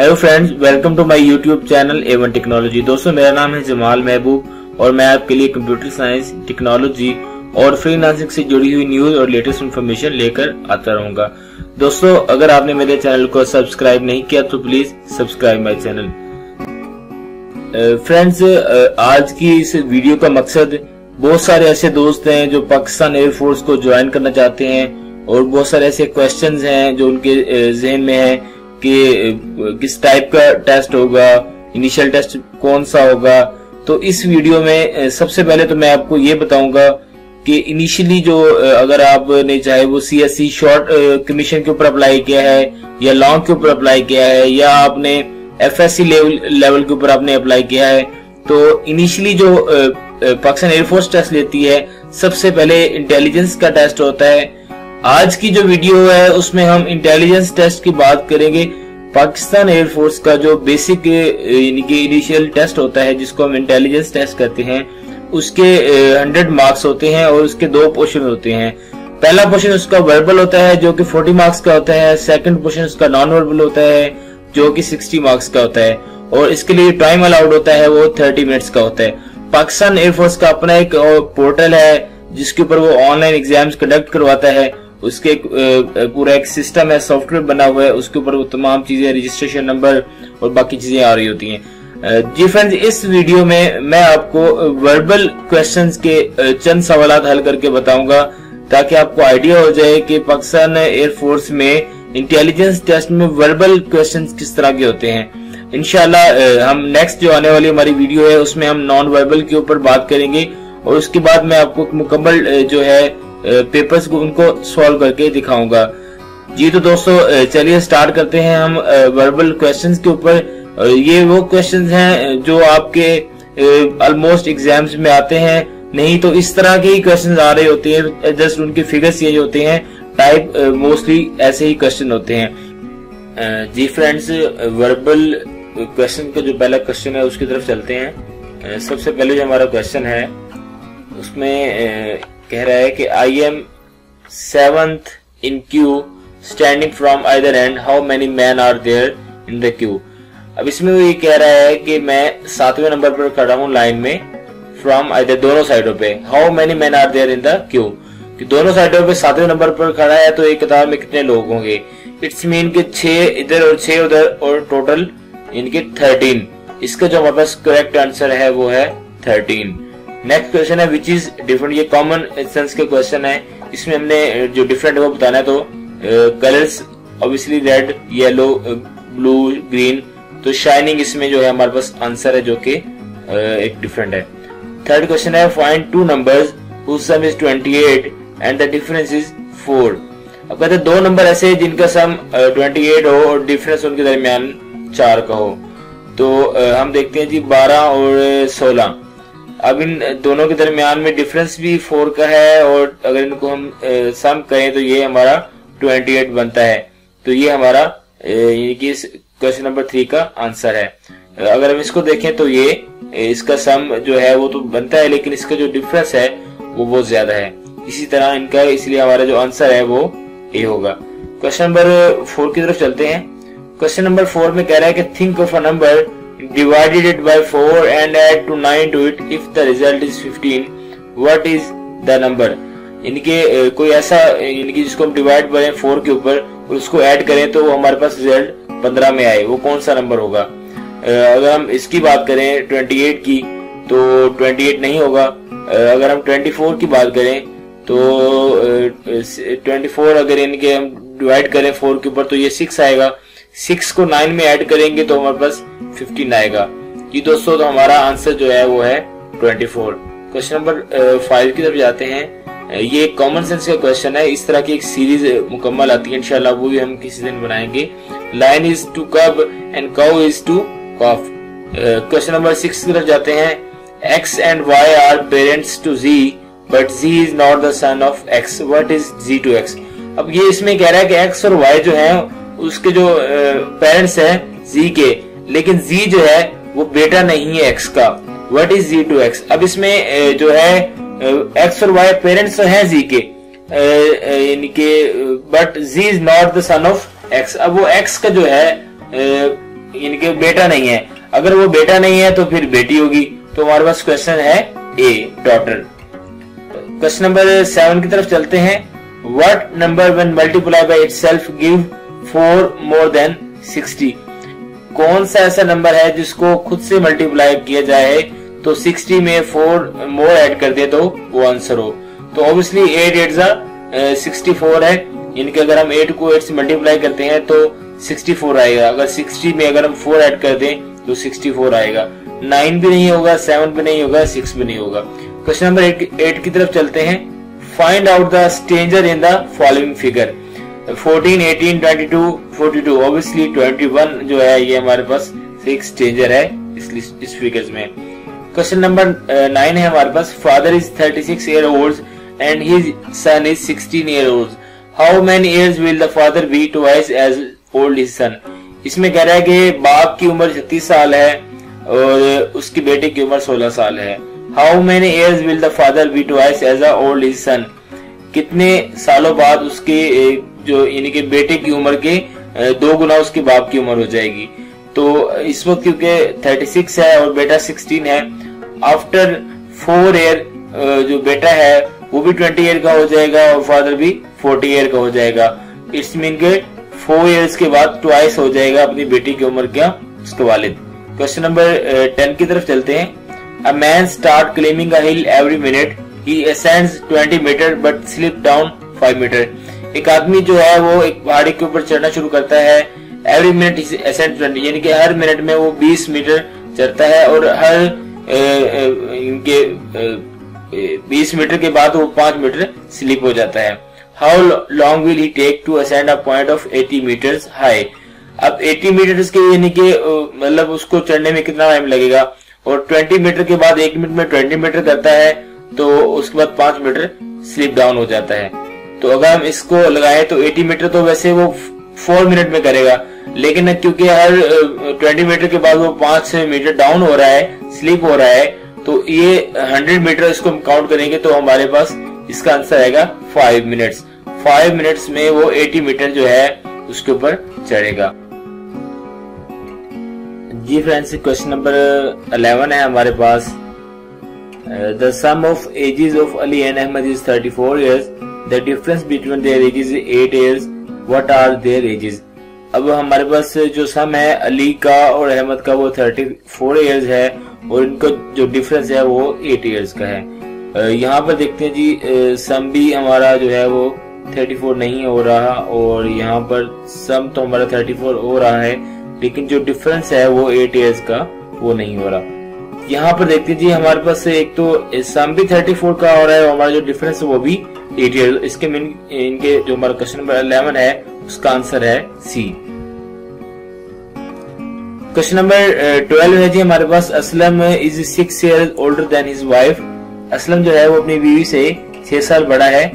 Hello friends welcome to my YouTube channel Avon technology दोस्तों, मेरा नाम है जमाल महबूब और मैं आपके लिए कंप्यूटर साइंस टेक्नोलॉजी और फ्रीलांसिंग से जुड़ी हुई न्यूज़ और लेटेस्ट इन्फॉर्मेशन लेकर आता रहूँगा। दोस्तों, अगर आपने मेरे चैनल को सब्सक्राइब नहीं किया तो please subscribe my channel friends आज की इस वीडियो का मकसद बहुत सारे ऐसे दोस्त हैं जो पाकिस्तान एयरफोर्स को ज्वाइन करना चाहते हैं और बहुत सारे ऐसे क्वेश्चंस हैं जो उनके जहन में है। कि किस टाइप का टेस्ट होगा इनिशियल टेस्ट कौन सा होगा? तो इस वीडियो में सबसे पहले तो मैं आपको ये बताऊँगा कि इनिशियली जो अगर आपने चाहे वो C S C short commission के ऊपर अप्लाई किया है, या लॉन्ग के ऊपर अप्लाई किया है, या आपने एफ़ एस सी लेवल के ऊपर आपने अप्लाई किया है तो इनिशियली जो पाकिस्तान एयरफोर्स टेस्ट लेती है, सबसे पहले इंटेलिजेंस का टेस्ट होता है आज की जो वीडियो है, उसमें हम इंटेलिजेंस टेस्ट की बात करेंगे। पाकिस्तान एयरफोर्स का जो बेसिक इनिशियल टेस्ट होता है, जिसको हम इंटेलिजेंस टेस्ट कहते हैं, उसके हंड्रेड मार्क्स होते हैं और उसके दो पोर्शन होते हैं। पहला पोर्शन उसका वर्बल होता है, जो कि फोर्टी मार्क्स का होता है। सेकंड पोर्शन उसका नॉन वर्बल होता है, जो कि सिक्सटी मार्क्स का होता है। और इसके लिए टाइम अलाउड होता है, वो थर्टी मिनट्स का होता है। पाकिस्तान एयरफोर्स का अपना एक पोर्टल है, जिसके ऊपर वो ऑनलाइन एग्ज़ाम्स कंडक्ट करवाता है। उसके पूरा एक सिस्टम है सॉफ्टवेयर बना हुआ है, उसके ऊपर वो तमाम चीज़ें रजिस्ट्रेशन नंबर और बाकी चीज़ें आ रही होती हैं। जी फ्रेंड्स इस वीडियो में मैं आपको वर्बल क्वेश्चंस के चंद सवाल हल करके बताऊँगा, ताकि आपको आइडिया हो जाए कि पाकिस्तान एयरफोर्स में इंटेलिजेंस टेस्ट में वर्बल क्वेश्चंस किस तरह के होते हैं। इनशाला हम नेक्स्ट जो आने वाली हमारी वीडियो है, उसमें हम नॉन वर्बल के ऊपर बात करेंगे, और उसके बाद मैं आपको मुकम्मल जो है पेपर्स को उनको सॉल्व करके दिखाऊँगा। जी तो दोस्तों चलिए स्टार्ट करते हैं हम वर्बल क्वेश्चंस के ऊपर। ये वो क्वेश्चंस हैं जो आपके ऑलमोस्ट एग्ज़ाम्स में आते हैं। नहीं तो इस तरह के ही क्वेश्चन आ रहे होते हैं जस्ट उनके फिगर्स ये होते हैं। टाइप मोस्टली ऐसे ही क्वेश्चन होते हैं। जी फ्रेंड्स वर्बल क्वेश्चन का जो पहला क्वेश्चन है, उसकी तरफ़ चलते हैं। सबसे पहले जो हमारा क्वेश्चन है, उसमें कह रहा है कि I am seventh in queue standing from either and how many man are there in the queue अब इसमें वो ये कह रहा है कि मैं सातवें नंबर पर खड़ा हूँ लाइन में फ्रॉम आइदर दोनों साइडों पे. How many man are there in the queue कि दोनों साइडों पे सातवें नंबर पर खड़ा है तो एक कतार में कितने लोग होंगे? इट्स मीन के छह इधर और छह उधर और टोटल इनके थर्टीन इसका जो हमारे पास करेक्ट आंसर है वो है थर्टीन नेक्स्ट क्वेश्चन है विच इज़ डिफरेंट ये कॉमन सेंस के क्वेश्चन है। इसमें हमने जो डिफरेंट है वो बताना है तो colours obviously red yellow blue green तो शाइनिंग इसमें जो है हमारे पास आंसर है जो कि एक डिफरेंट है। थर्ड क्वेश्चन है find two numbers whose sum is 28 and the difference is 4 अब कहते हैं, दो नंबर ऐसे जिनका सम 28 हो और डिफरेंस उनके दरमियान चार का हो। तो हम देखते हैं जी बारह और सोलह। अब इन दोनों के दरमियान में डिफरेंस भी फोर का है और अगर इनको हम सम करें तो ये हमारा ट्वेंटी एट बनता है। तो ये हमारा क्वेश्चन नंबर थ्री का आंसर है। अगर हम इसको देखें तो ये इसका सम जो है वो तो बनता है, लेकिन इसका जो डिफरेंस है वो बहुत ज़्यादा है। इसी तरह इनका इसलिए हमारा जो आंसर है वो ए होगा। क्वेश्चन नंबर फोर की तरफ़ चलते हैं। क्वेश्चन नंबर फोर में कह रहा है कि think of a number divided it by four and add two nine to it if the result is fifteen what is the number इनके कोई ऐसा इनकी जिसको हम डिवाइड करें फोर के ऊपर और उसको ऐड करें तो वो हमारे पास रिज़ल्ट पंद्रह में आए। वो कौन सा नंबर होगा? अगर हम इसकी बात करें ट्वेंटी एट की तो ट्वेंटी एट नहीं होगा। अगर हम ट्वेंटी फोर की बात करें तो ट्वेंटी फोर अगर इनके हम डिवाइड करें फोर के ऊपर तो ये सिक्स आएगा। सिक्स को नाइन में ऐड करेंगे तो हमारे पास फिफ्टीन आएगा। जी दोस्तों तो हमारा आंसर जो है वो है twenty four. Question number five की तरफ़ जाते हैं। ये एक कॉमन सेंस का क्वेश्चन है। इस तरह की एक सीरीज़ मुकम्मल आती है, इंशाल्लाह वो भी हम किसी दिन बनाएँगे। Line is to cub and cow is to calf question number six की तरफ़ जाते हैं। X and Y are parents to Z but Z is not the son of X what is Z to X अब ये इसमें कह रहा है कि एक्स और वाई जो है उसके जो पेरेंट्स हैं जी के, लेकिन जी जो है, वो बेटा नहीं है एक्स का। What is Z to X अब इसमें जो है एक्स और वाई पेरेंट्स तो हैं जी के। But Z is not the son of X अब वो एक्स का जो है इनके बेटा नहीं है। अगर वो बेटा नहीं है तो फिर बेटी होगी। तो हमारे पास क्वेश्चन है a daughter question number seven की तरफ़ चलते हैं। What number one multiply by itself give four more than sixty. कौन सा ऐसा नंबर है जिसको खुद से मल्टीप्लाई किया जाए तो 60 में फोर मोर ऐड कर दे तो वो आंसर हो। तो ऑब्वियसली एट एट जा सिक्सटी फोर है। इनके अगर हम एट को एट से मल्टीप्लाई करते हैं तो 64 आएगा। अगर 60 में अगर हम फोर ऐड कर दें तो 64 आएगा। नाइन भी नहीं होगा सेवन भी नहीं होगा सिक्स भी नहीं होगा। क्वेश्चन नंबर एट की तरफ़ चलते हैं। Find out the stranger in the following figure 14, 18, 22, 42 obviously 21 जो है ये हमारे पास सिक्स स्टेंजर है इस फिगर्स में। क्वेश्चन नंबर नाइन है हमारे पास father is 36 year old and his son is 16 year old how many will the father be as old son इसमें कह रहा है कि बाप की उम्र 36 साल है और उसकी बेटे की उम्र 16 साल है। How many years will the father be twice as a old son कितने सालों बाद उसके जो यानी कि बेटे की उम्र के दो गुना उसके बाप की उम्र हो जाएगी। तो इस वक्त क्योंकि 36 है और बेटा 16 है आफ्टर फोर ईयर जो बेटा है, वो भी 20 ईयर का हो जाएगा और फादर भी 40 ईयर का हो जाएगा। इट्स मीन के फोर ईयर्स के बाद ट्वाइस हो जाएगा अपनी बेटी की उम्र क्या उसके वालिद क्वेश्चन नंबर टेन की तरफ़ चलते हैं। A man start climbing a hill every minute he ascends 20 metre but slip down 5 metre एक आदमी जो है वो एक पहाड़ी के ऊपर चढ़ना शुरू करता है। एवरी मिनट ट्वेंटी यानी कि हर मिनट में वो 20 मीटर चढ़ता है और हर इनके 20 मीटर के बाद वो 5 मीटर स्लिप हो जाता है। How long will he take to ascend a point of 80 metres high अब 80 मीटर के, यानी कि मतलब उसको चढ़ने में कितना टाइम लगेगा? और 20 मीटर के बाद एक मिनट में 20 मीटर करता है तो उसके बाद 5 मीटर स्लिप डाउन हो जाता है। तो अगर हम इसको लगाए तो 80 मीटर तो वैसे वो 4 मिनट में करेगा। लेकिन क्योंकि हर 20 मीटर के बाद वो 5 मीटर डाउन हो रहा है स्लिप हो रहा है तो ये 100 मीटर इसको हम काउंट करेंगे तो हमारे पास इसका आंसर आएगा 5 मिनट्स फाइव मिनट्स में वो 80 मीटर जो है, उसके ऊपर चढ़ेगा। जी फ्रेंड्स क्वेश्चन नंबर 11 है हमारे पास। The sum of ages of Ali and Ahmed is 34 years the difference between their ages 8 years what are their ages अब हमारे पास जो सम है, अली का और अहमद का, वो 34 ईयर्स है और इनका जो डिफरेंस है, वो 8 इयर्स का है। यहाँ पर देखते हैं जी सम भी हमारा जो है, वो 34 नहीं हो रहा और यहाँ पर सम तो हमारा 34 हो रहा है, लेकिन जो डिफरेंस है, वो 8 ईयर्स का, वो नहीं हो रहा। यहाँ पर देखते जी, हमारे पास एक तो सम भी 34 का हो रहा है, हमारा जो डिफरेंस है वो भी 8 इसके मीन इनके जो हमारा क्वेश्चन नंबर 11 है, उसका आंसर है सी क्वेश्चन नंबर 12 है जी, हमारे पास Aslam is six year older than his wife Aslam जो है वो अपनी बीवी से छह साल बड़ा है।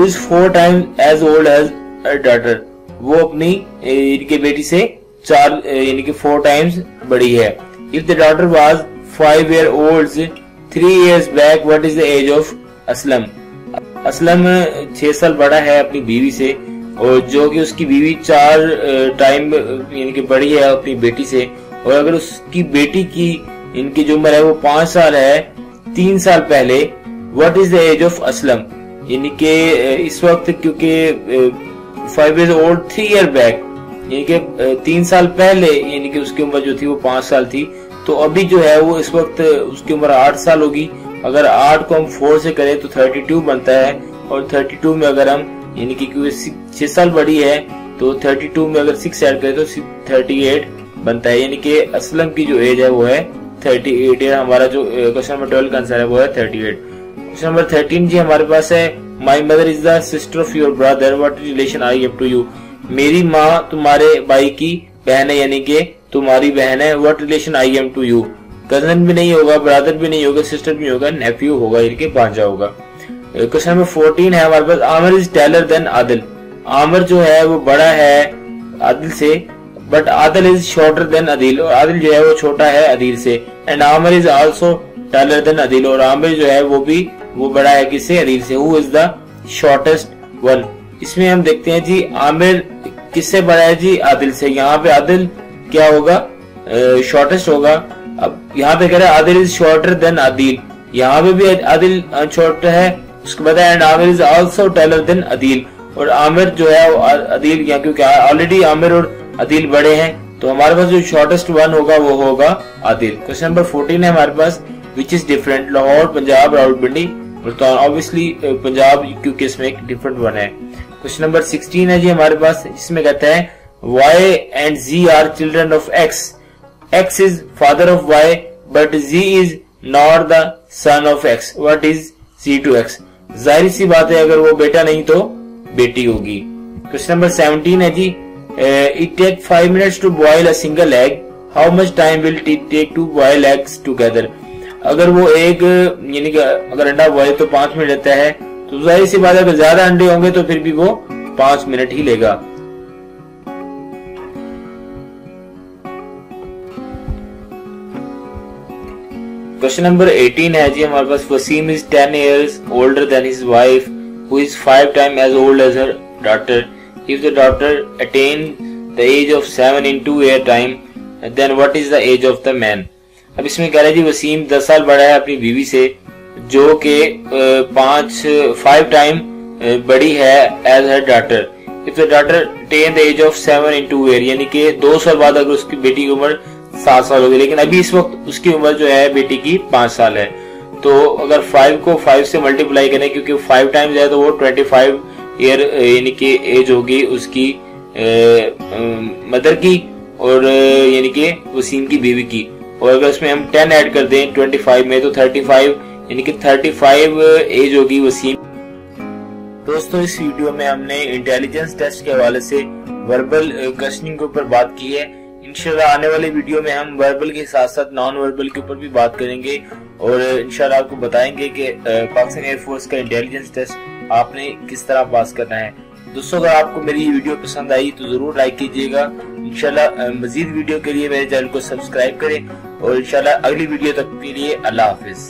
Is four times as old as her daughter? वो अपनी इनके बेटी से चार यानी कि फोर टाइम्स बड़ी है। If the daughter was five year old three years back what is the age of Aslam Aslam छह साल बड़ा है अपनी बीवी से, और जो कि उसकी बीवी चार टाइम यानी कि बड़ी है अपनी बेटी से, और अगर उसकी बेटी की, इनकी जो उम्र है वो पाँच साल है, तीन साल पहले what is the age of Aslam यानी कि इस वक्त क्योंकि five is old three year back यानी कि तीन साल पहले यानी कि उसकी उम्र जो थी वो पाँच साल थी तो अभी जो है वो इस वक्त उसकी उम्र आठ साल होगी। अगर आठ को हम फोर से करें तो थर्टी टू बनता है। और थर्टी टू में अगर हम, यानी कि छह साल बड़ी है तो थर्टी टू में अगर सिक्स ऐड करें तो थर्टी एट बनता है। यानी कि असलम की जो एज है वो है थर्टी एट हमारा जो क्वेश्चन नंबर ट्वेल्व का आंसर है वो है thirty eight question number thirteen जी हमारे पास है my mother is the sister of your brother what relation I am to you मेरी माँ तुम्हारे भाई की बहन है, यानी कि तुम्हारी बहन है what relation I am to you cousin भी नहीं होगा ब्रदर भी नहीं होगा सिस्टर भी होगा नेफ्यू होगा, इनके भांजा होगा। क्वेश्चन नंबर फोर्टीन है हमारे पास। Aamir is taller than Adil Aamir जो है, वो बड़ा है आदिल से but Adil is shorter than Adil और आदिल जो है, वो छोटा है अदिल से। And Aamir is also taller than Adil और आमिर जो है, वो भी, वो बड़ा है किससे? अदील से। Who is the shortest one इसमें हम देखते हैं जी आमिर किससे बड़ा है जी? आदिल से। यहाँ पे आदिल क्या होगा? शॉर्टेस्ट होगा। अब यहाँ पे कह रहा है Adil is shorter than Adil यहाँ पे भी आदिल शॉर्ट है। उसके बाद and Aamir is also taller than Adeel और आमिर जो है अदील यहाँ क्योंकि ऑलरेडी आमिर और अदील बड़े हैं तो हमारे पास जो शॉर्टेस्ट वन होगा, वो होगा आदिल क्वेश्चन नंबर फोर्टीन है हमारे पास which is different Lahore Punjab Rawalpindi Multan obviously Punjab क्योंकि इसमें एक डिफरेंट वन है। क्वेश्चन नंबर सिक्सटीन है जी हमारे पास इसमें कहते हैं y and z are children of x. X is father of y but z is not the son of x. What is z to x? ज़ाहिर सी बात है, अगर वो बेटा नहीं तो बेटी होगी। क्वेश्चन नंबर सेवनटीन है जी। It take five minutes to boil a single egg how much time will it take to boil eggs together अगर वो एक यानी कि अगर अंडा बॉयल तो पाँच मिनट लेता है। तो ज़ाहिर सी बात है, अगर ज़्यादा अंडे होंगे तो फिर भी वो पाँच मिनट ही लेगा। क्वेश्चन नंबर 18 है जी हमारे पास। Waseem is 10 years older than his wife who is five time as old as her daughter if the daughter attain the age of seven in two year time then what is the age of the man अब इसमें कह रहे जी, वसीम दस साल बड़ा है अपनी बीवी से, जो कि पाँच फाइव टाइम बड़ी है as her daughter if the daughter ten the age of seven in two year यानी कि दो साल बाद अगर उसकी बेटी की उम्र सात साल हो गई लेकिन अभी इस वक्त उसकी उम्र जो है बेटी की पाँच साल है। तो अगर फाइव को फाइव से मल्टीप्लाई करें, क्योंकि फाइव टाइम्स है तो वो ट्वेंटी फाइव ईयर यानी कि एज होगी उसकी मदर की और यानी कि वसीम की बीवी की। और अगर उसमें हम टेन ऐड कर दें ट्वेंटी फाइव में तो थर्टी फाइव यानी कि थर्टी फाइव एज होगी वसीम। दोस्तों, इस वीडियो में हमने इंटेलिजेंस टेस्ट के हवाले से वर्बल क्वेश्चनिंग के ऊपर बात की है। इंशाल्लाह आने वाले वीडियो में हम वर्बल के साथ साथ नॉन वर्बल के ऊपर भी बात करेंगे और इंशाल्लाह आपको बताएँगे कि पाकिस्तान एयरफोर्स का इंटेलिजेंस टेस्ट आपने किस तरह पास करना है। दोस्तों, अगर आपको मेरी वीडियो पसंद आई तो ज़रूर लाइक कीजिएगा। इंशाल्लाह मजीद वीडियो के लिए मेरे चैनल को सब्सक्राइब करें और इंशाल्लाह अगली वीडियो तक के लिए अल्लाह हाफिज।